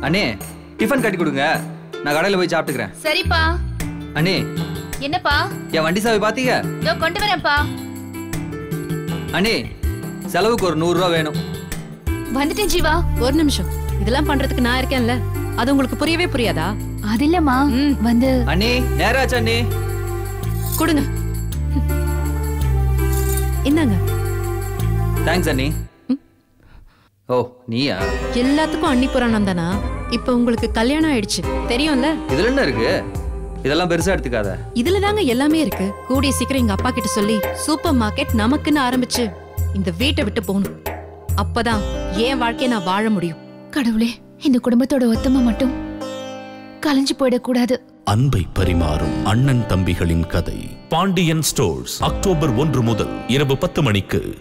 அண்ணே டிஃபன் கட்டி கொடுங்க. நான் கடையில் போய் சாப்பிட்டுக்கிறேன். சரிப்பா. அண்ணே. என்னப்பா? என் வண்டி சாவி பார்த்தீங்க இதோ கொண்டு வரேன்ப்பா. அண்ணே செலவுக்கு ஒரு நூறுரூவா வேணும். வந்துட்டேன் ஜீவா. ஒரு நிமிஷம். இதெல்லாம் பண்றதுக்கு நான் இருக்கேன்ல. அது உங்களுக்கு புரியவே புரியாதா? அது இல்லம்மா. வந்து. அண்ணே நேரம் ஆச்சு அண்ணே. கொடுங்க. இந்தாங்க. தேங்க்ஸ் அண்ணி. ஓ நீயா? எல்லாத்துக்கும் அன்னி புராணம் தானா? இப்ப உங்களுக்கு கல்யாணம் ஆயிடுச்சு. தெரியும்ல? இதுல என்ன இருக்கு? இதெல்லாம் பெருசா எடுத்துக்காத. இதுல தாங்க எல்லாமே இருக்கு. கூடிய சீக்கிரம் எங்க அப்பா கிட்ட சொல்லி சூப்பர் மார்க்கெட் நமக்குன்னு ஆரம்பிச்சு. இந்த வீட்டை விட்டு போகணும். அப்பதான் என் வாழ்க்கைய நான் வாழ முடியும். கடவுளே இந்த குடும்பத்தோட ஒத்துமை மட்டும் கலைஞ்சு போயிடக்கூடாது. அன்பை பரிமாறும் அண்ணன் தம்பிகளின் கதை. பாண்டியன் ஸ்டோர்ஸ் அக்டோபர் ஒன்று முதல் இரவு பத்து மணிக்கு.